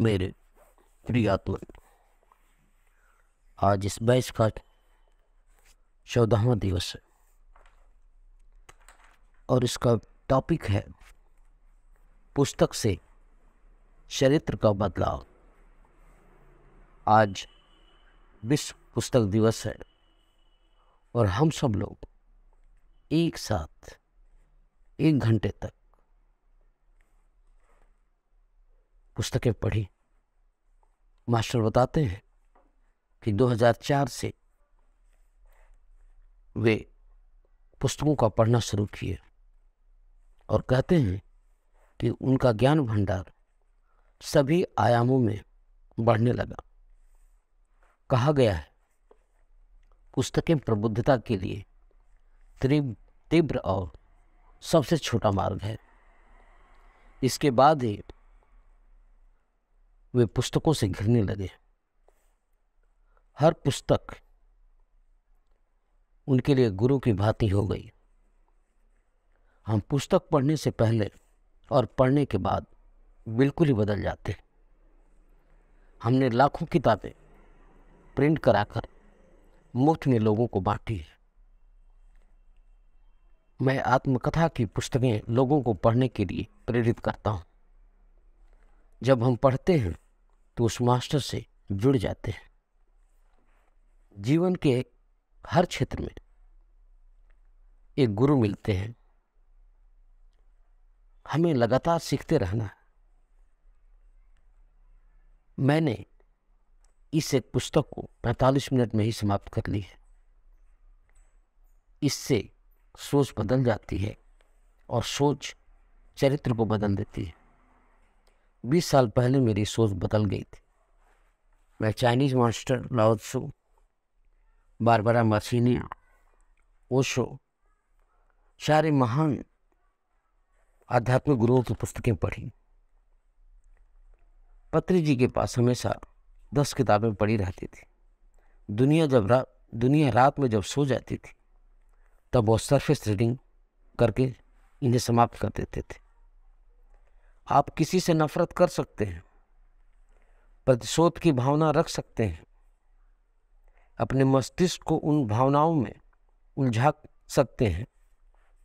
मेरे प्रिय आत्मा। आज इस बैच का चौदहवा दिवस है। और इसका टॉपिक है पुस्तक से चरित्र का बदलाव। आज विश्व पुस्तक दिवस है और हम सब लोग एक साथ एक घंटे तक पुस्तकें पढ़ी। मास्टर बताते हैं कि 2004 से वे पुस्तकों का पढ़ना शुरू किए और कहते हैं कि उनका ज्ञान भंडार सभी आयामों में बढ़ने लगा। कहा गया है, पुस्तकें प्रबुद्धता के लिए तीव्र और सबसे छोटा मार्ग है। इसके बाद ही वे पुस्तकों से घिरने लगे। हर पुस्तक उनके लिए गुरु की भांति हो गई। हम पुस्तक पढ़ने से पहले और पढ़ने के बाद बिल्कुल ही बदल जाते। हमने लाखों किताबें प्रिंट कराकर मुफ़्त में लोगों को बांटी है। मैं आत्मकथा की पुस्तकें लोगों को पढ़ने के लिए प्रेरित करता हूँ। जब हम पढ़ते हैं तो उस मास्टर से जुड़ जाते हैं। जीवन के हर क्षेत्र में एक गुरु मिलते हैं। हमें लगातार सीखते रहना है। मैंने इस एक पुस्तक को 45 मिनट में ही समाप्त कर ली है। इससे सोच बदल जाती है और सोच चरित्र को बदल देती है। बीस साल पहले मेरी सोच बदल गई थी। मैं Chinese master Lao Tzu Barbara मसीनिया, Osho सारे महान आध्यात्मिक गुरुओं की पुस्तकें पढ़ी। पत्री जी के पास हमेशा दस किताबें पढ़ी रहती थी। दुनिया जब रात दुनिया रात में जब सो जाती थी, तब वो सरफेस रीडिंग करके इन्हें समाप्त कर देते थे। आप किसी से नफरत कर सकते हैं, प्रतिशोध की भावना रख सकते हैं। अपने मस्तिष्क को उन भावनाओं में उलझा सकते हैं।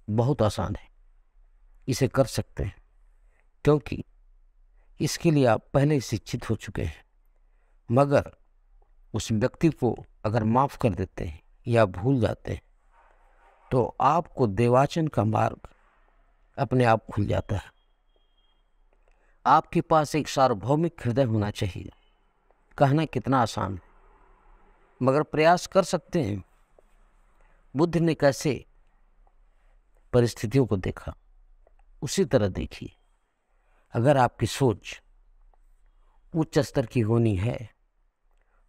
बहुत आसान है, इसे कर सकते हैं, क्योंकि इसके लिए आप पहले ही शिक्षित हो चुके हैं। मगर उस व्यक्ति को अगर माफ़ कर देते हैं या भूल जाते हैं तो आपको देवाचन का मार्ग अपने आप खुल जाता है। आपके पास एक सार्वभौमिक हृदय होना चाहिए। कहना कितना आसान है। मगर प्रयास कर सकते हैं। बुद्ध ने कैसे परिस्थितियों को देखा, उसी तरह देखिए। अगर आपकी सोच उच्च स्तर की होनी है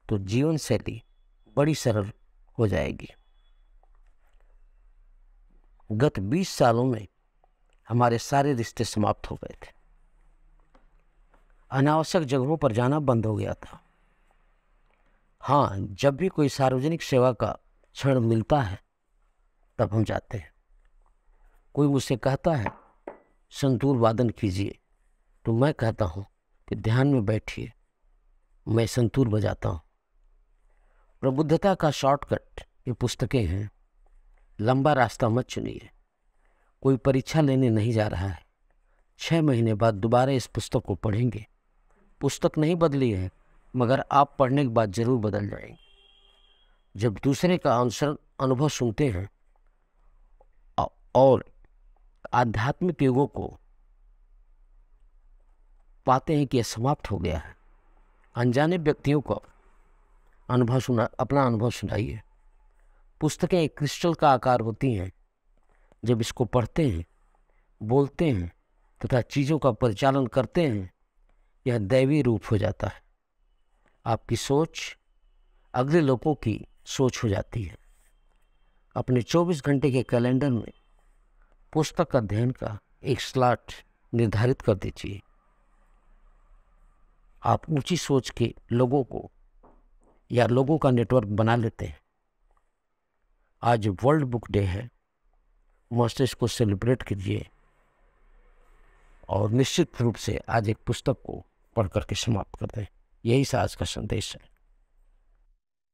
तो जीवन शैली बड़ी सरल हो जाएगी। गत 20 सालों में हमारे सारे रिश्ते समाप्त हो गए थे। अनावश्यक जगहों पर जाना बंद हो गया था। हाँ जब भी कोई सार्वजनिक सेवा का क्षण मिलता है, तब हम जाते हैं। कोई मुझसे कहता है संतूर वादन कीजिए। तो मैं कहता हूँ कि, ध्यान में बैठिए, मैं संतूर बजाता हूँ। प्रबुद्धता का शॉर्टकट ये पुस्तकें हैं। लंबा रास्ता मत चुनिए। कोई परीक्षा लेने नहीं जा रहा है। छः महीने बाद दोबारा इस पुस्तक को पढ़ेंगे। पुस्तक नहीं बदली है, मगर आप पढ़ने के बाद ज़रूर बदल जाएँगे। जब दूसरे का अनुसरण अनुभव सुनते हैं और आध्यात्मिक युगों को पाते हैं कि यह समाप्त हो गया है, अनजाने व्यक्तियों को अनुभव सुना, अपना अनुभव सुनाइए। पुस्तकें एक क्रिस्टल का आकार होती हैं। जब इसको पढ़ते हैं, बोलते हैं, तथा चीज़ों का परिचालन करते हैं यह दैवी रूप हो जाता है। आपकी सोच अगले लोगों की सोच हो जाती है। अपने 24 घंटे के कैलेंडर में पुस्तक अध्ययन का एक स्लॉट निर्धारित कर दीजिए। आप ऊँची सोच के लोगों को या लोगों का नेटवर्क बना लेते हैं। आज वर्ल्ड बुक डे है। मस्त इसको सेलिब्रेट कीजिए और निश्चित रूप से आज एक पुस्तक को पढ़ करके समाप्त करते हैं। यही साज का संदेश है।